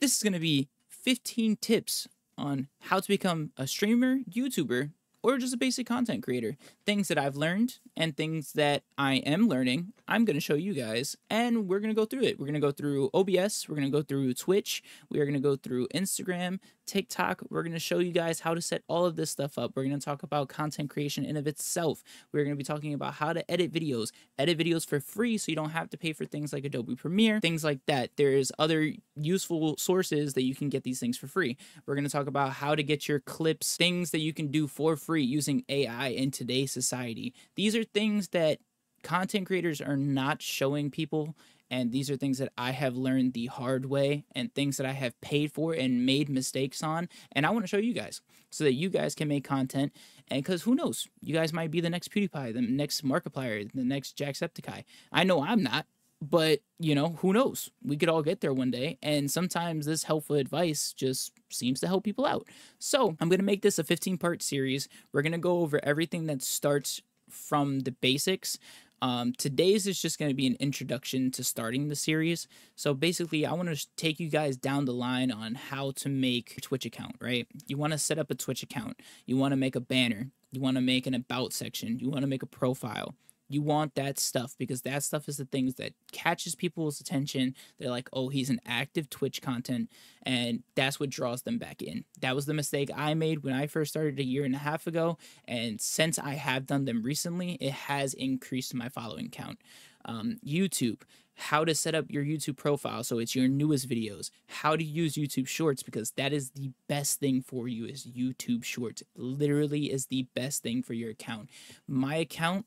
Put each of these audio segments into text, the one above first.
This is going to be 15 tips on how to become a streamer, YouTuber, or just a basic content creator. Things that I've learned and things that I am learning, I'm going to show you guys, and we're going to go through it. We're going to go through OBS, we're going to go through Twitch, we are going to go through Instagram, TikTok. We're going to show you guys how to set all of this stuff up. We're going to talk about content creation in of itself. We're going to be talking about how to edit videos, edit videos for free so you don't have to pay for things like Adobe Premiere, things like that. There's other useful sources that you can get these things for free. We're going to talk about how to get your clips, things that you can do for free using AI in today's society. These are things that content creators are not showing people and these are things that I have learned the hard way and things that I have paid for and made mistakes on. And I want to show you guys so that you guys can make content. And because who knows, you guys might be the next PewDiePie, the next Markiplier, the next Jacksepticeye. I know I'm not, but you know, who knows? We could all get there one day. And sometimes this helpful advice just seems to help people out. So I'm going to make this a 15 part series. We're going to go over everything that starts from the basics um, today's is just going to be an introduction to starting the series. So basically, I want to take you guys down the line on how to make a Twitch account, right? You want to set up a Twitch account, you want to make a banner, you want to make an about section, you want to make a profile. You want that stuff because that stuff is the things that catches people's attention. They're like, oh, he's an active Twitch content, and that's what draws them back in. That was the mistake I made when I first started a year and a half ago, and since I have done them recently, it has increased my following count. Um, YouTube, how to set up your YouTube profile so it's your newest videos, how to use YouTube Shorts because that is the best thing for you is YouTube Shorts. Literally is the best thing for your account. My account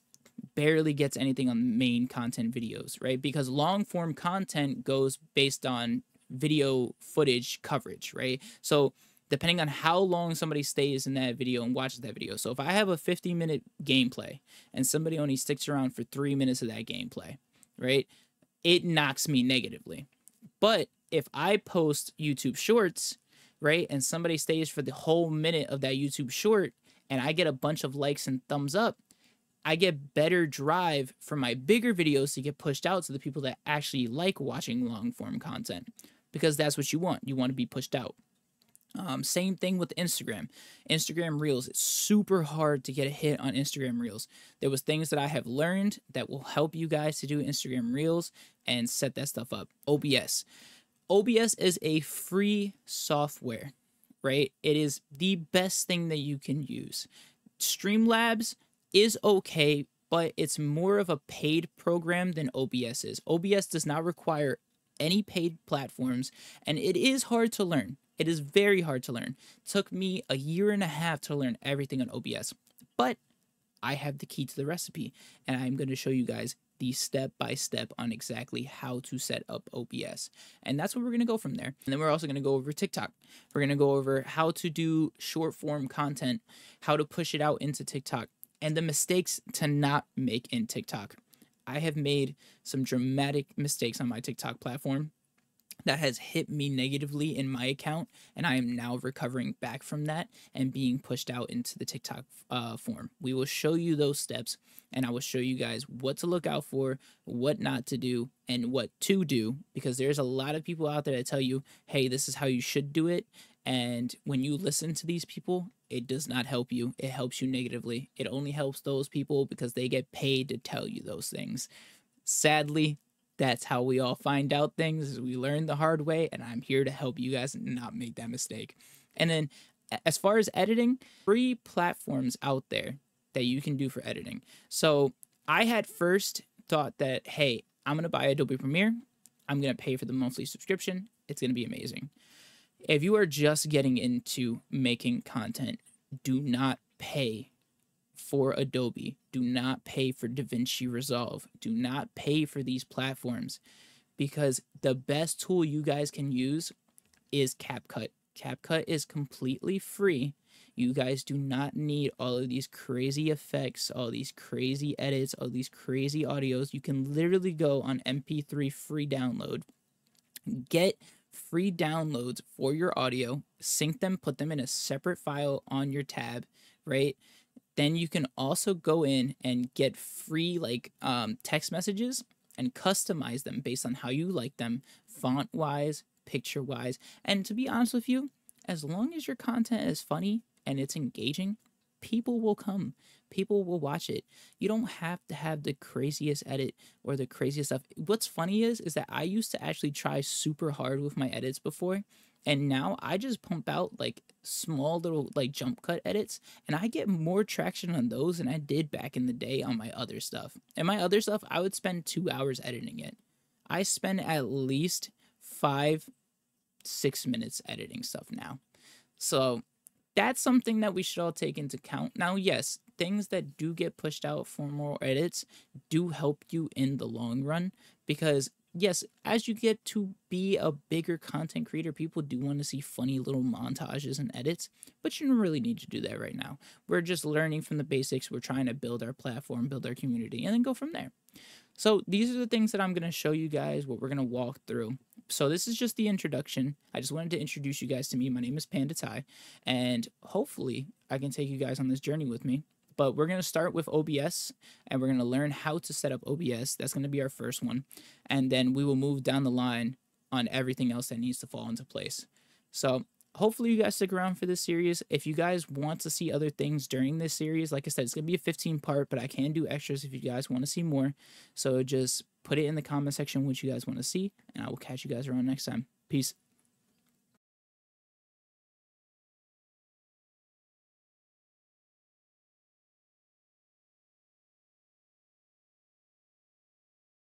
barely gets anything on main content videos, right? Because long form content goes based on video footage coverage, right? So depending on how long somebody stays in that video and watches that video. So if I have a 50 minute gameplay and somebody only sticks around for three minutes of that gameplay, right? It knocks me negatively. But if I post YouTube shorts, right, and somebody stays for the whole minute of that YouTube short and I get a bunch of likes and thumbs up, I get better drive for my bigger videos to get pushed out to the people that actually like watching long form content because that's what you want. You want to be pushed out. Um, same thing with Instagram. Instagram Reels. It's super hard to get a hit on Instagram Reels. There was things that I have learned that will help you guys to do Instagram Reels and set that stuff up. OBS. OBS is a free software, right? It is the best thing that you can use. Streamlabs is okay, but it's more of a paid program than OBS is. OBS does not require any paid platforms, and it is hard to learn. It is very hard to learn. It took me a year and a half to learn everything on OBS, but I have the key to the recipe, and I'm going to show you guys the step by step on exactly how to set up OBS. And that's where we're going to go from there. And then we're also going to go over TikTok. We're going to go over how to do short form content, how to push it out into TikTok, and the mistakes to not make in TikTok. I have made some dramatic mistakes on my TikTok platform that has hit me negatively in my account, and I am now recovering back from that and being pushed out into the TikTok uh, form. We will show you those steps, and I will show you guys what to look out for, what not to do, and what to do, because there's a lot of people out there that tell you, hey, this is how you should do it. And when you listen to these people, it does not help you. It helps you negatively. It only helps those people because they get paid to tell you those things. Sadly, that's how we all find out things. We learn the hard way, and I'm here to help you guys not make that mistake. And then, as far as editing, free platforms out there that you can do for editing. So I had first thought that, hey, I'm gonna buy Adobe Premiere. I'm gonna pay for the monthly subscription. It's gonna be amazing. If you are just getting into making content, do not pay for Adobe. Do not pay for DaVinci Resolve. Do not pay for these platforms because the best tool you guys can use is CapCut. CapCut is completely free. You guys do not need all of these crazy effects, all these crazy edits, all these crazy audios. You can literally go on MP3 free download, get free downloads for your audio, sync them, put them in a separate file on your tab, right? Then you can also go in and get free like um, text messages and customize them based on how you like them, font wise, picture wise. And to be honest with you, as long as your content is funny and it's engaging, people will come. People will watch it. You don't have to have the craziest edit or the craziest stuff. What's funny is is that I used to actually try super hard with my edits before and now I just pump out like small little like jump cut edits and I get more traction on those than I did back in the day on my other stuff. And my other stuff, I would spend 2 hours editing it. I spend at least 5 6 minutes editing stuff now. So that's something that we should all take into account. Now, yes, things that do get pushed out for more edits do help you in the long run because yes, as you get to be a bigger content creator, people do want to see funny little montages and edits, but you don't really need to do that right now. We're just learning from the basics. We're trying to build our platform, build our community, and then go from there. So these are the things that I'm going to show you guys, what we're going to walk through. So this is just the introduction. I just wanted to introduce you guys to me. My name is Pandaty, and hopefully I can take you guys on this journey with me. But we're going to start with OBS and we're going to learn how to set up OBS. That's going to be our first one. And then we will move down the line on everything else that needs to fall into place. So hopefully you guys stick around for this series. If you guys want to see other things during this series, like I said, it's going to be a 15 part, but I can do extras if you guys want to see more. So just put it in the comment section what you guys want to see, and I will catch you guys around next time. Peace.